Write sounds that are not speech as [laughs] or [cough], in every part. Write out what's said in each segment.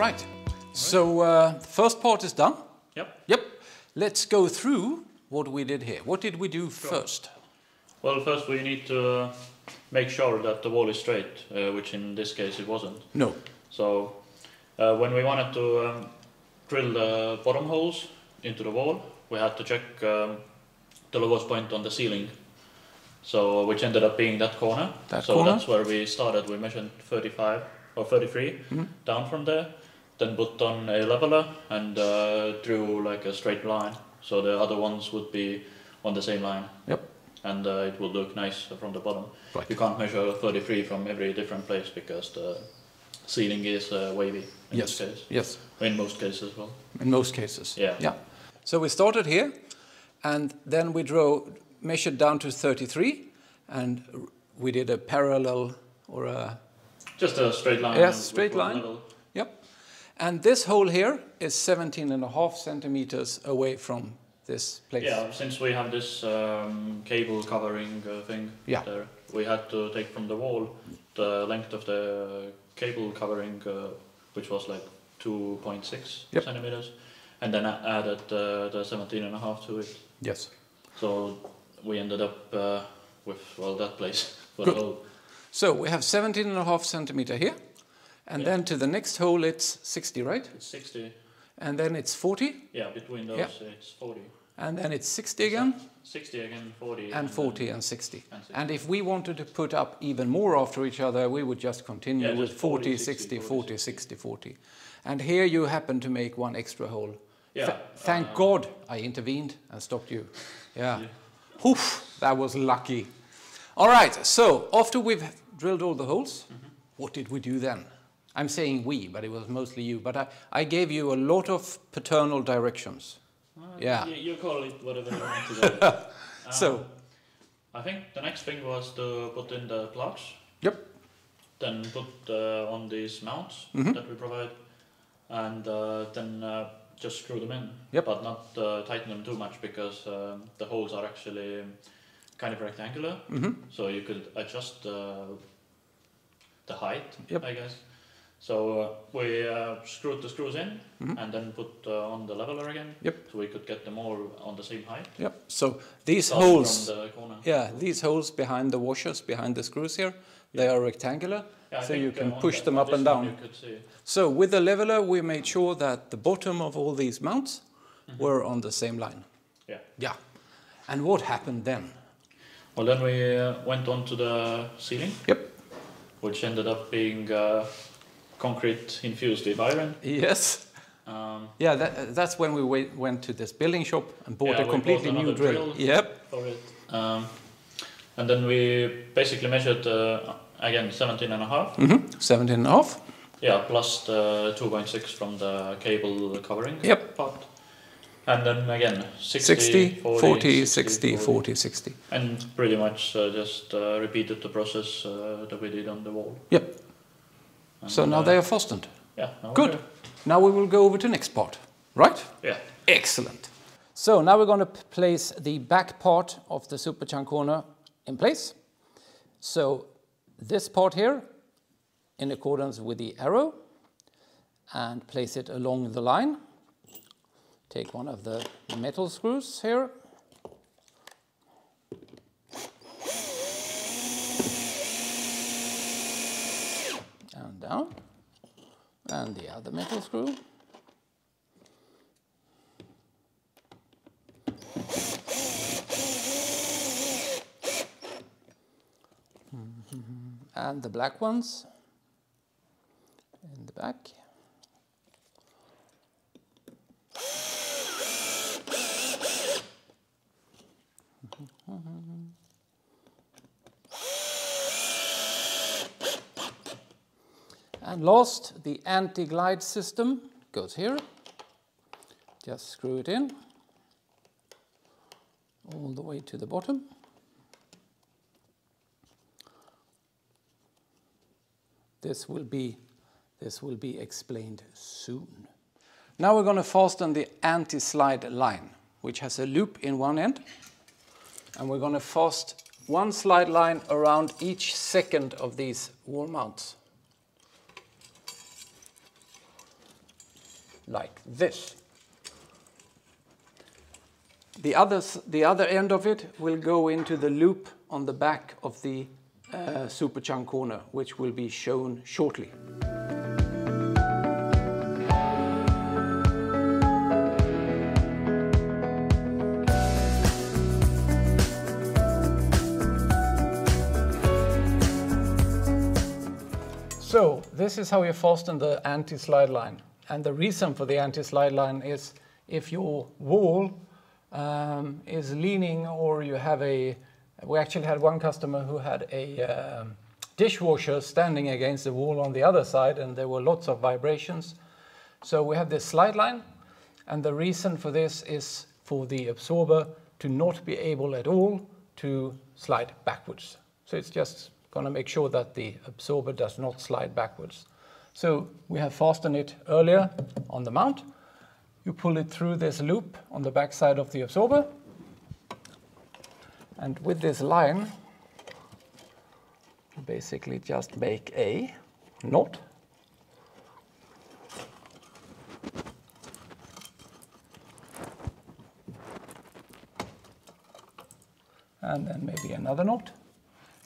right. So uh, the first part is done. Yep. Yep. Let's go through what we did here. What did we do first? Well, first we need to make sure that the wall is straight, uh, which in this case it wasn't. No. So uh, when we wanted to um, drill the bottom holes into the wall, we had to check um, the lowest point on the ceiling. So which ended up being that corner. That so corner? that's where we started. We measured 35 or 33 Mhm. down from there. Then put on a leveler and uh, drew like a straight line. So the other ones would be on the same line. Yep. And uh, it will look nice from the bottom. Right. You can't measure 33 from every different place because the ceiling is uh, wavy in Yes. this case. Yes. In most cases well. In most cases. Yeah. Yeah. So we started here, and then we drew, measured down to 33, and we did a parallel or a Just a straight line. Yes, straight line. level. And this hole here is 17 and a half centimeters away from this place. Yeah, since we have this um, cable covering uh, thing Yeah. there, we had to take from the wall the length of the cable covering, uh, which was like 2.6 Yep. centimeters, and then a- added uh, the 17 and a half to it. Yes. So we ended up uh, with, well, that place [laughs] for Good. So we have 17 and a half centimeter here. And Yeah. then to the next hole, it's 60, right? It's 60, And then it's 40. yeah, between those Yeah. it's 40. And then it's 60 again. 60 again, 40. And 40 and 60. and 60. And if we wanted to put up even more after each other, we would just continue Yeah, with just 40, 40, 60, 60, 40, 60, 40. And here you happen to make one extra hole. Yeah, Th- thank uh, God I intervened and stopped you. Yeah. Yeah. Oof, that was lucky. All right, so after we've drilled all the holes, Mm-hmm. what did we do then? I'm saying we, but it was mostly you. But I, I gave you a lot of paternal directions. Uh, Yeah. You, you call it whatever you want to [laughs] call it. So- Um, I think the next thing was to put in the plugs. Yep. Then put uh, on these mounts Mhm. that we provide, and uh, then uh, just screw them in. Yep. But not uh, tighten them too much because um, the holes are actually kind of rectangular, mm -hmm. so you could adjust uh, the height, Yep. I guess. So uh, we uh, screwed the screws in Mhm. and then put uh, on the leveler again. Yep. So we could get them all on the same height. Yep. So these holes, the corner. yeah, these holes behind the washers, behind the screws here, they are rectangular. Yeah, So you can push the- them up and down. You could see. So with the leveler, we made sure that the bottom of all these mounts Mhm. were on the same line. Yeah. Yeah. And what happened then? Well, then we uh, went on to the ceiling. Yep. Which ended up being uh, concrete infused with iron. Yes. Um, Yeah, that, that's when we went to this building shop and bought Yeah, a completely bought new drill. drill. Yep. for it. Um, and then we basically measured uh, again 17 and a half. Mm-hmm. 17 and a half. Yeah, plus the 2.6 from the cable covering Yep. part. And then again 60, 60, 40, 40, 60, 40, 60. And pretty much uh, just uh, repeated the process uh, that we did on the wall. Yep. And, So now uh, they are fastened. Yeah. we're Good. Now we will go over to next part, right? Yeah. Excellent. So now we're going to place the back part of the SuperChunk corner in place. So this part here, in accordance with the arrow, and place it along the line. Take one of the metal screws here. And down. And the other metal screw. [laughs] and the black ones in the back. [laughs] And last, the anti-glide system goes here. Just screw it in all the way to the bottom. This will be, this will be explained soon. Now we're going to fasten the anti-slide line, which has a loop in one end. And we're going to fasten one slide line around each second of these wall mounts. Like this. The, others, the other end of it will go into the loop on the back of the uh, Super corner, which will be shown shortly. So this is how you fasten the anti-slide line. And the reason for the anti-slide line is if your wall um, is leaning or you have a, we actually had one customer who had a um, dishwasher standing against the wall on the other side and there were lots of vibrations. So we have this slide line and the reason for this is for the absorber to not be able at all to slide backwards. So it's just going to make sure that the absorber does not slide backwards. So we have fastened it earlier on the mount. You pull it through this loop on the back side of the absorber. And with this line, you basically just make a knot. And then maybe another knot.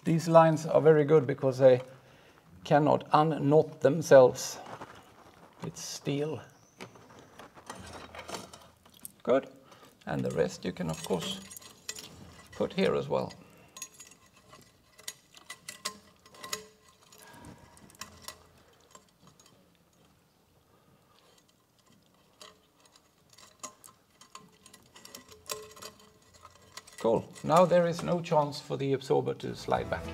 These lines are very good because they cannot unknot themselves. It's steel. Good. And the rest you can, of course, put here as well. Cool. Now there is no chance for the absorber to slide back.